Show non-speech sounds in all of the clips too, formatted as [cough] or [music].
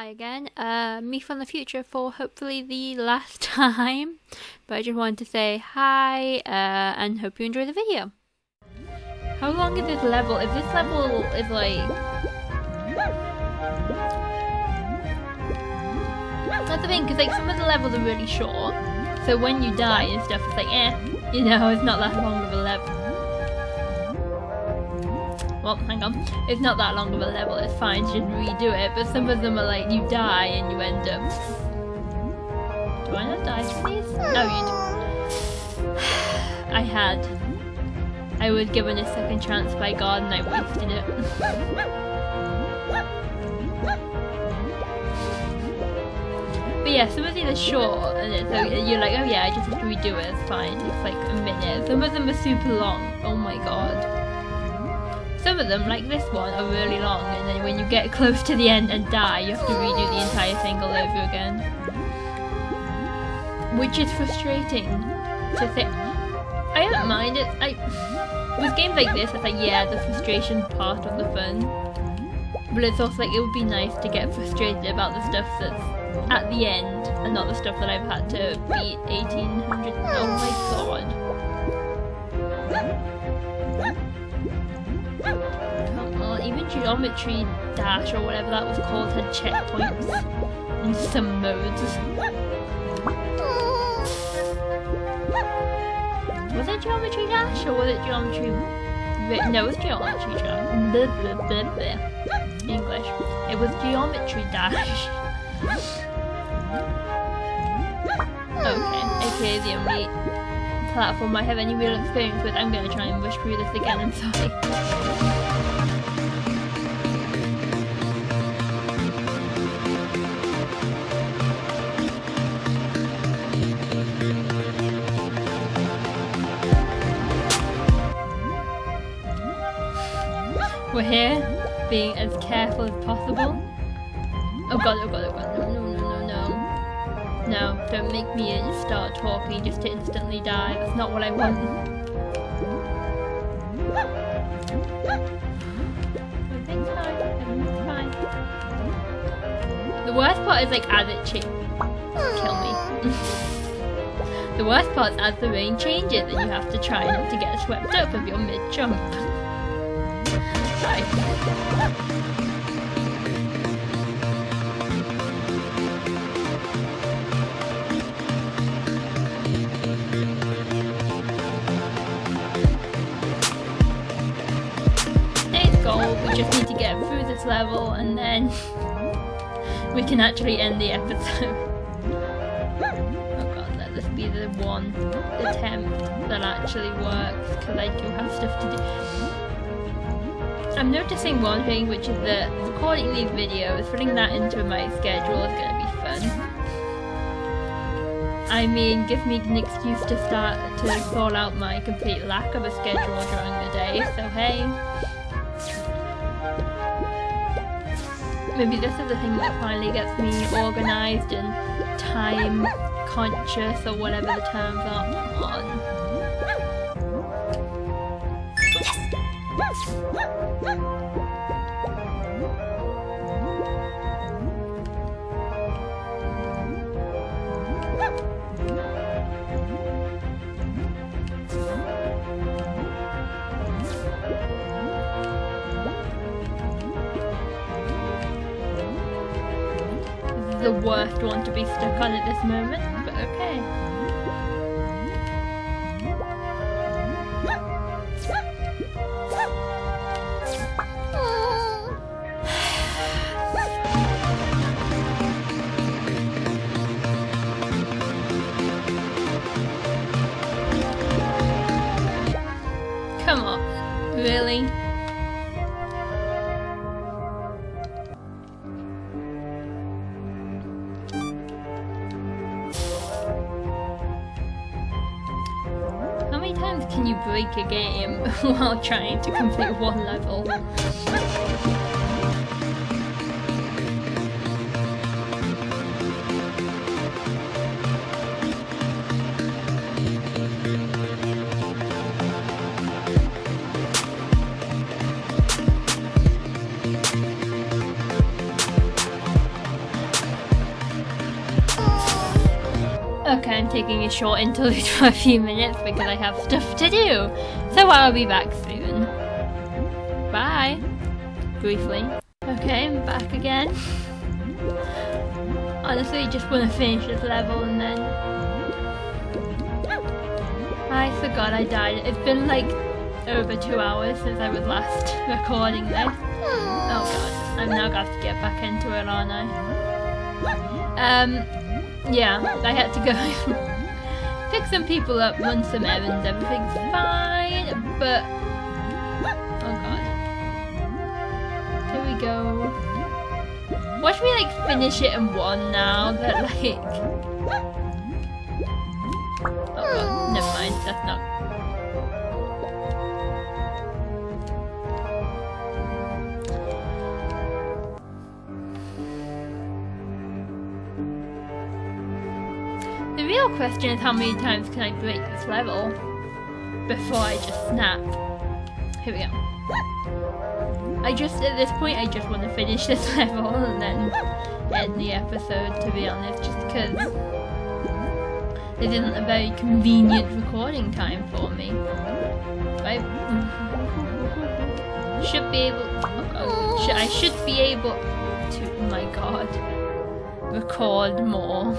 Hi again, uh, me from the future for hopefully the last [laughs] time. But I just wanted to say hi uh, and hope you enjoy the video. How long is this level? If this level is like. That's the thing, because like some of the levels are really short. So when you die and stuff, it's like eh, you know, it's not that long of a level. Well, hang on. It's not that long of a level, it's fine, you should redo it. But some of them are like you die and you end up. Do I not die for these? No, you do. [sighs] I had. I was given a second chance by God and I wasted it. But yeah, some of these are short, and it's like, you're like, oh yeah, I just have to redo it, it's fine. It's like a minute. Some of them are super long. Oh my god. Some of them, like this one, are really long, and then when you get close to the end and die, you have to redo the entire thing all over again. Which is frustrating to say. I don't mind it. I with games like this, it's like yeah, the frustration part of the fun. But it's also like it would be nice to get frustrated about the stuff that's at the end and not the stuff that I've had to beat 1800. Oh my god. Geometry Dash or whatever that was called had checkpoints in some modes. Was it Geometry Dash or was it Geometry... No, it was Geometry Dash. English. It was Geometry Dash. Okay, aka the only platform I have any real experience with. I'm gonna try and rush through this again, I'm sorry. We're here, being as careful as possible. Oh god, oh god, oh god, no, no, no, no, no. No, don't make me start talking just to instantly die. That's not what I want. Fine, everything's fine. The worst part is like as it cha- kill me. [laughs] the worst part is as the rain changes and you have to try not to get swept up if you're mid-jump. We just need to get through this level and then [laughs] we can actually end the episode. [laughs] Oh god, let this be the one attempt that actually works because I do have stuff to do. I'm noticing one thing, which is that recording these videos, putting that into my schedule is going to be fun. I mean, give me an excuse to start to call out my complete lack of a schedule during the day, so hey. Maybe this is the thing that finally gets me organised and time conscious or whatever the terms are the worst one to be stuck on at this moment, really? How many times can you break a game [laughs] while trying to complete one level? Taking a short [laughs] interlude for a few minutes because I have stuff to do. So I'll be back soon. Bye. Briefly. Okay, I'm back again. Honestly, just want to finish this level and then... I forgot I died. It's been like over two hours since I was last recording this. Oh god, I'm now got to get back into it, aren't I? Um, yeah, I had to go [laughs] pick some people up, run some errands, everything's fine, but... Oh god. Here we go. Watch me like finish it in one now, that like... real question is how many times can I break this level before I just snap. Here we go. I just, at this point, I just want to finish this [laughs] level and then end the episode, to be honest, just because this isn't a very convenient recording time for me. I should be able, oh God, I should be able to, oh my God, record more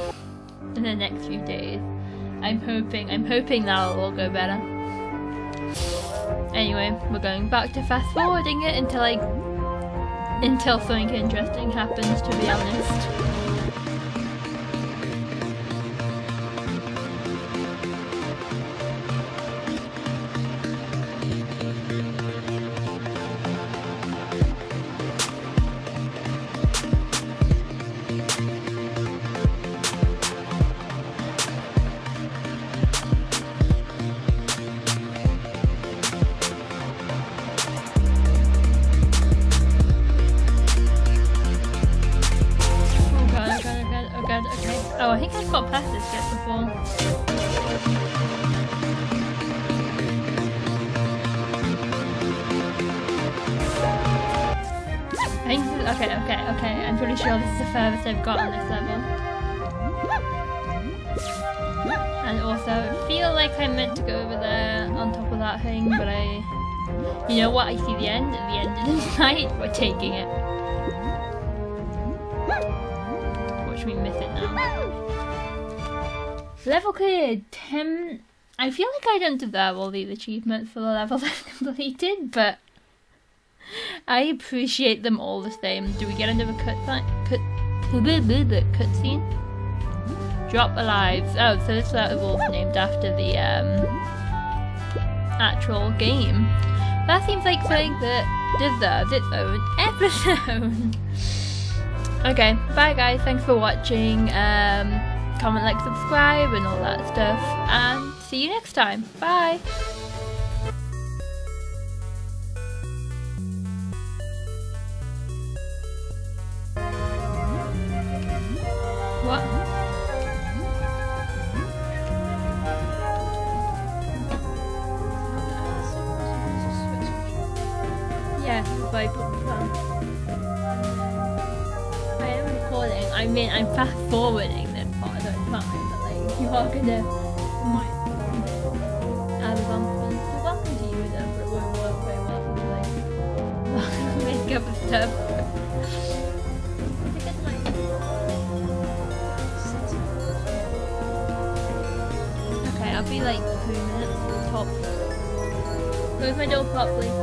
in the next few days. I'm hoping, I'm hoping that'll all go better. Anyway, we're going back to fast forwarding it until I, until something interesting happens to be honest. Furthest I've got on this level. And also, I feel like I meant to go over there on top of that thing, but I... You know what? I see the end, and the end of the night. We're taking it. Watch me miss it now. Level cleared! 10... I feel like I don't deserve all these achievements for the levels [laughs] I've completed, but... [laughs] I appreciate them all the same. Do we get another cut, cut cutscene. Drop alive. Oh, so this level is named after the um, actual game. That seems like something that deserves its own episode. [laughs] okay, bye guys. Thanks for watching. Um, comment, like, subscribe, and all that stuff. And see you next time. Bye. By I am recording. I mean, I'm fast forwarding this part of the time, but like, you are gonna. My. Add a bump. Welcome to you, but it won't work very well. Like, [laughs] make up stuff. Okay, I'll be like two minutes top. Close my door properly.